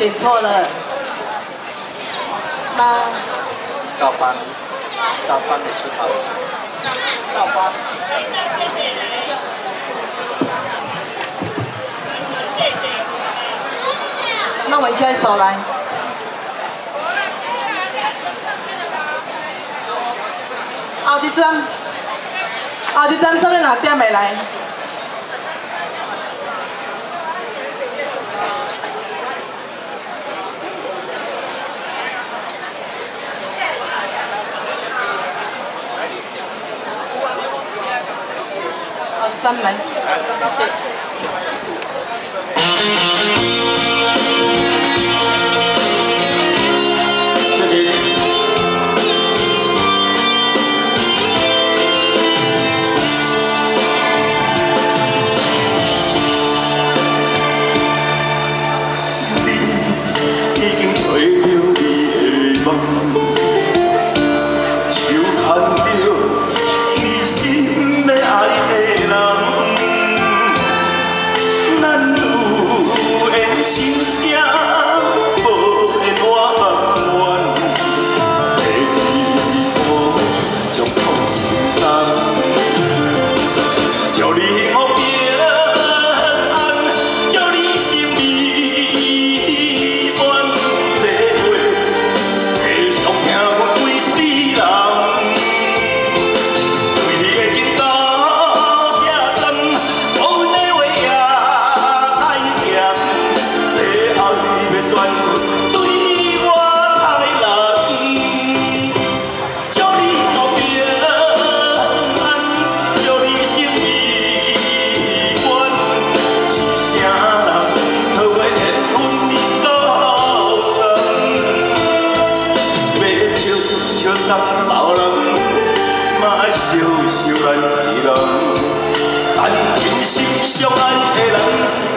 点错了。那照班，照班的出头。照班。那我们现在手来。后一张，后一张上面哪点没来？三门，谢谢。心上爱的人。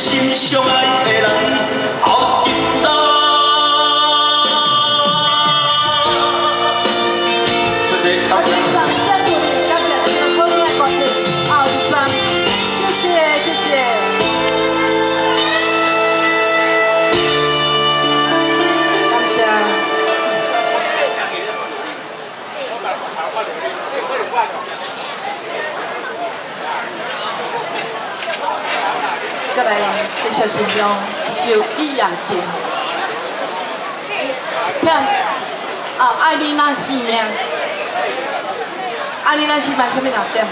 心用，小易眼睛，看。啊，爱你那性命，爱你那性命，什么两点的？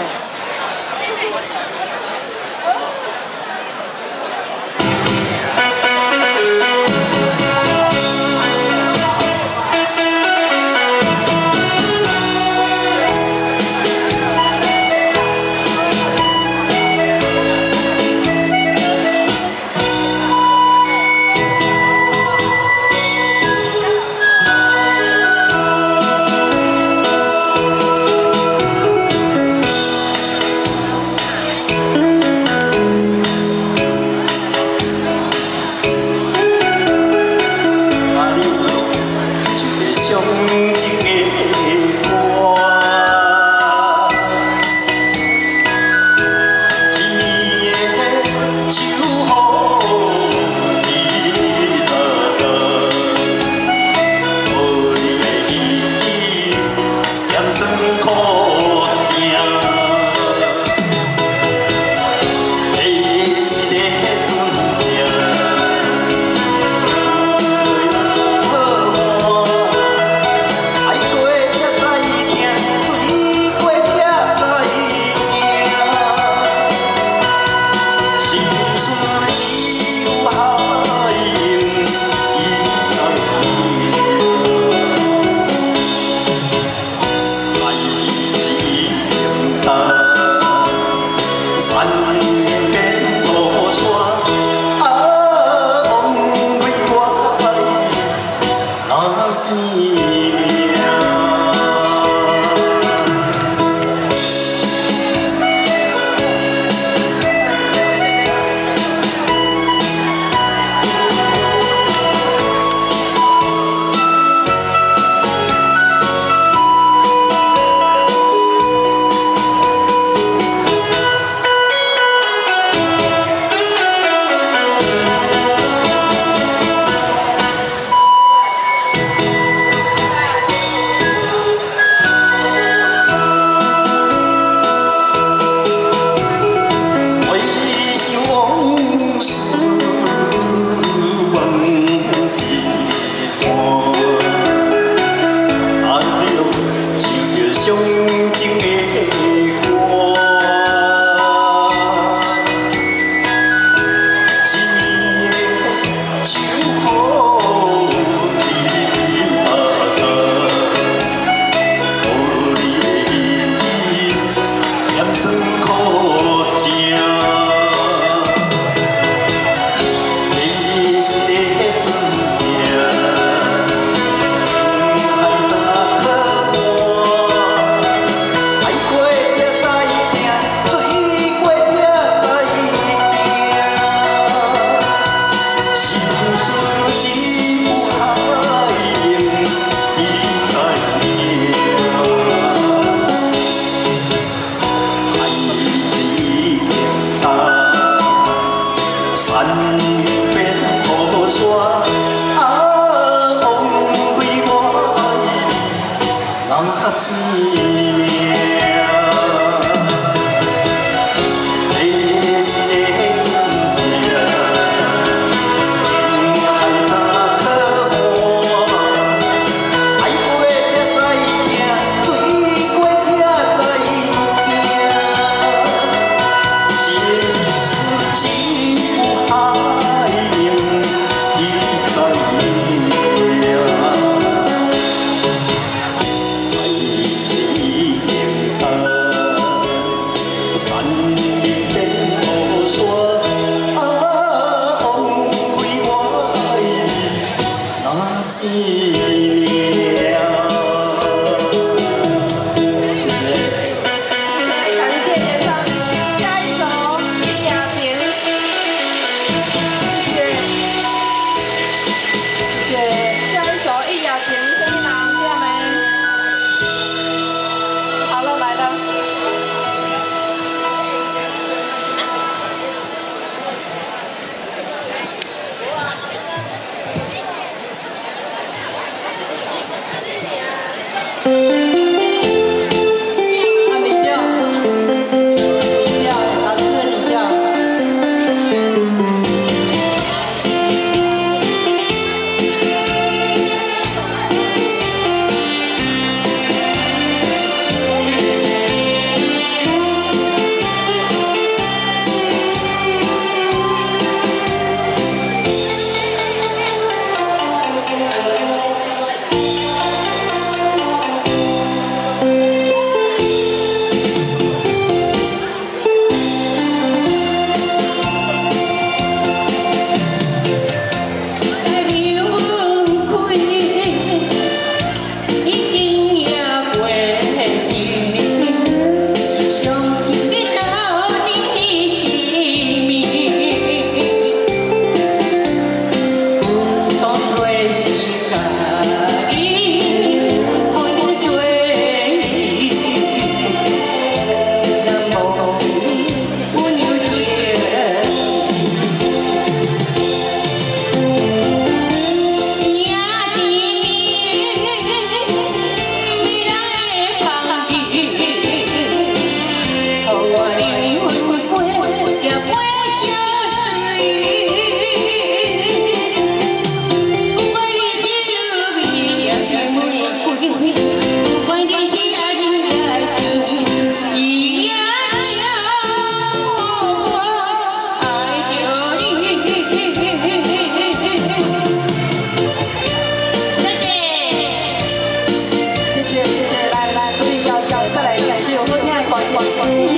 我我毕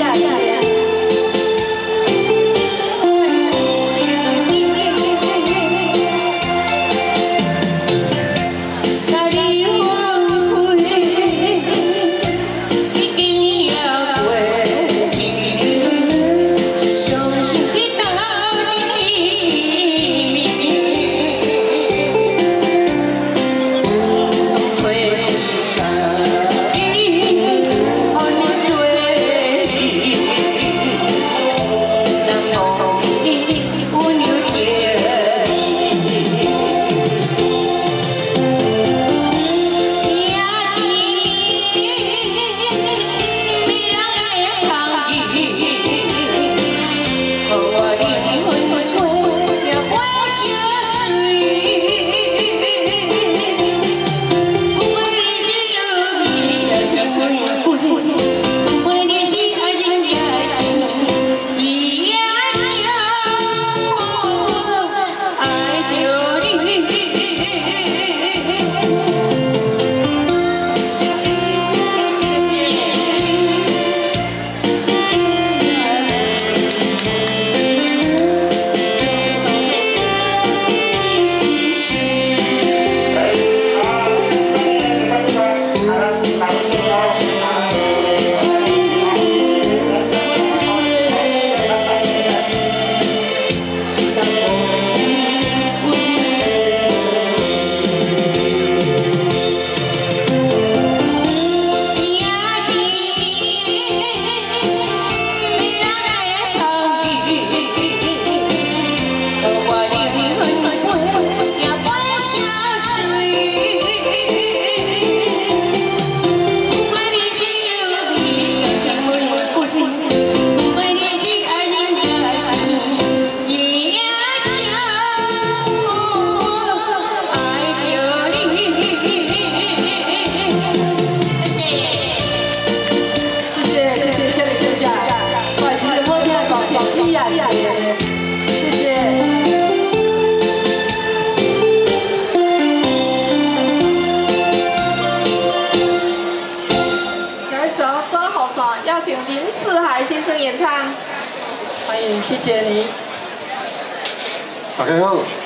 谢谢你，大家好。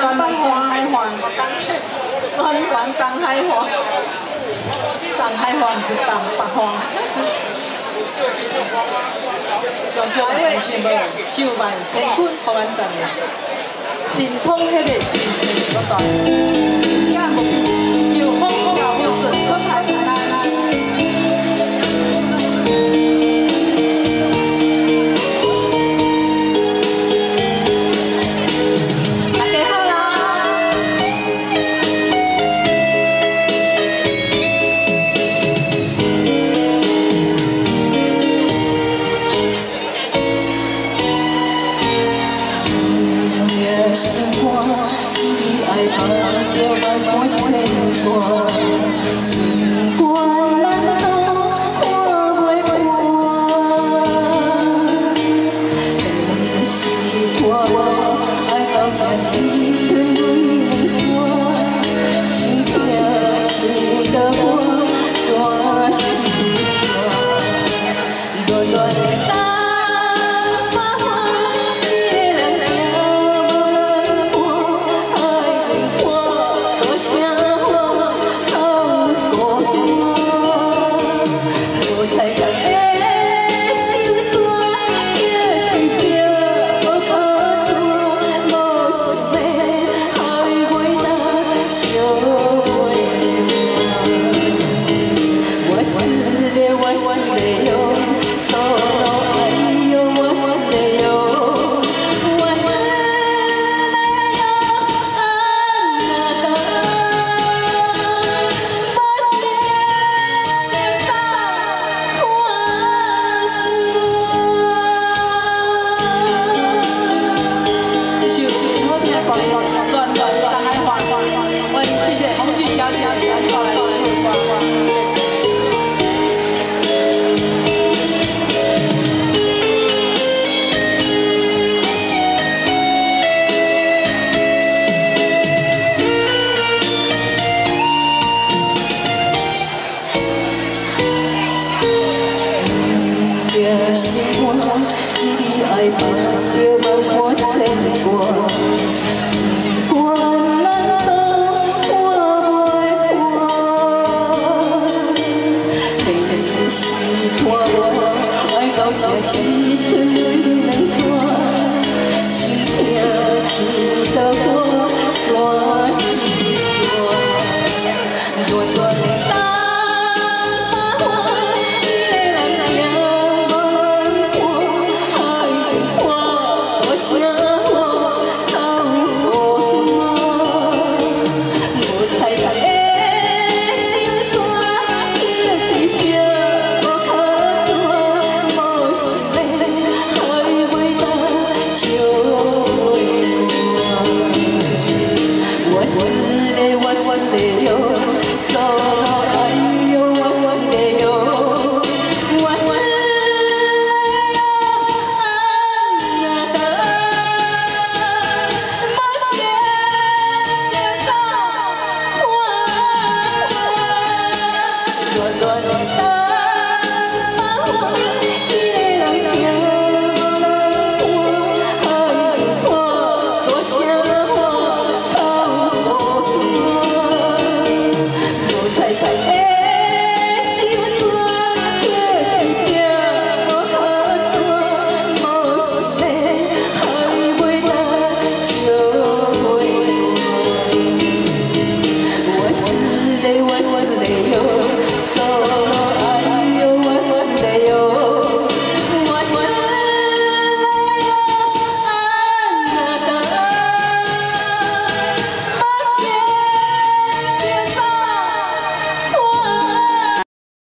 龙菊，当百花开花，乱乱当开花，当开花是当百花。用这个微信无，手慢乾坤好安顿，心通迄个心情嗰段，又想过你的爱把我的感情牵挂